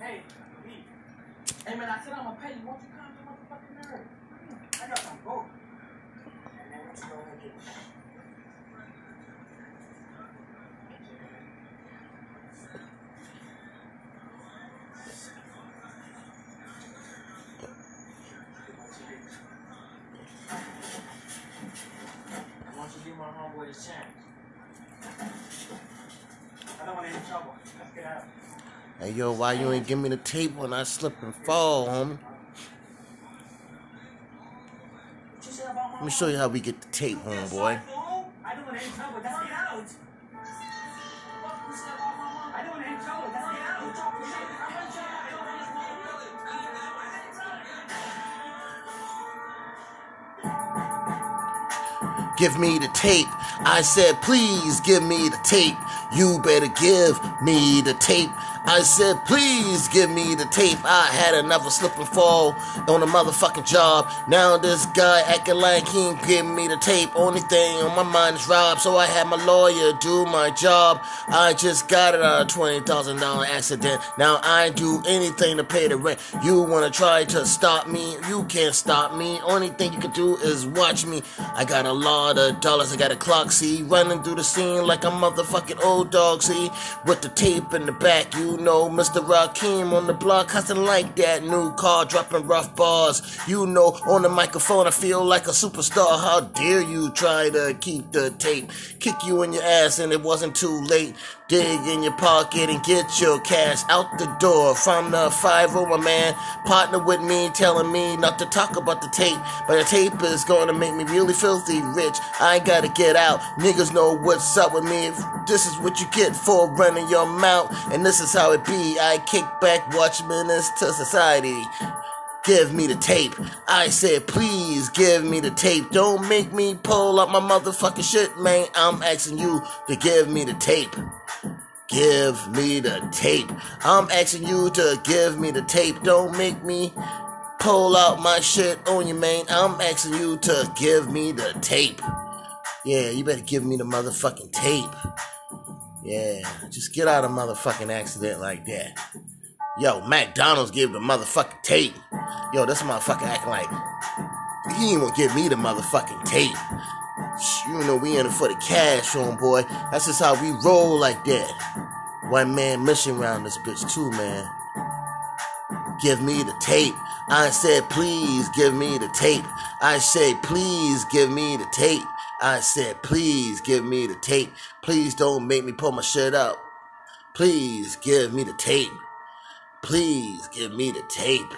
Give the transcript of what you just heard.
Hey. Hey, man, I said I'm gonna pay you. Won't you calm your motherfucking nerve? I got some gold. And then what you gonna get? Why don't you give my homeboy his chance? I don't want any trouble. Let's get out. Hey yo, why you ain't give me the tape when I slip and fall, homie? Let me show you how we get the tape, homeboy. Give me the tape. I said, please give me the tape. You better give me the tape. I said, please give me the tape. I had another slip and fall on a motherfucking job. Now this guy acting like he ain't giving me the tape. Only thing on my mind is Rob, so I had my lawyer do my job. I just got it on a $20,000 accident. Now I do anything to pay the rent. You wanna try to stop me? You can't stop me. Only thing you can do is watch me. I got a lot of dollars, I got a clock, see, running through the scene like a motherfucking old dog, see, with the tape in the back, you know, Mr. Rakeem on the block, hustling like that, new car dropping rough bars, you know, on the microphone, I feel like a superstar, how dare you try to keep the tape, kick you in your ass and it wasn't too late, dig in your pocket and get your cash out the door. From the 5 my man, partner with me, telling me not to talk about the tape, but the tape is gonna make me really filthy rich, I gotta get out, niggas know what's up with me, this is what you get for running your mouth, and this is how it be, I kick back, watch menace to society. Give me the tape. I said, please give me the tape. Don't make me pull up my motherfucking shit, man. I'm asking you to give me the tape. Give me the tape. I'm asking you to give me the tape. Don't make me pull out my shit on you, man. I'm asking you to give me the tape. Yeah, you better give me the motherfucking tape. Yeah, just get out of motherfucking accident like that. Yo, McDonald's gave the motherfucking tape. Yo, this motherfucker acting like he ain't gonna give me the motherfucking tape. You know we in it for the cash, on boy. That's just how we roll like that. One man mission round this bitch too, man. Give me the tape. I said, please give me the tape. I said, please give me the tape. I said, please give me the tape. Please don't make me pull my shit out. Please give me the tape. Please give me the tape.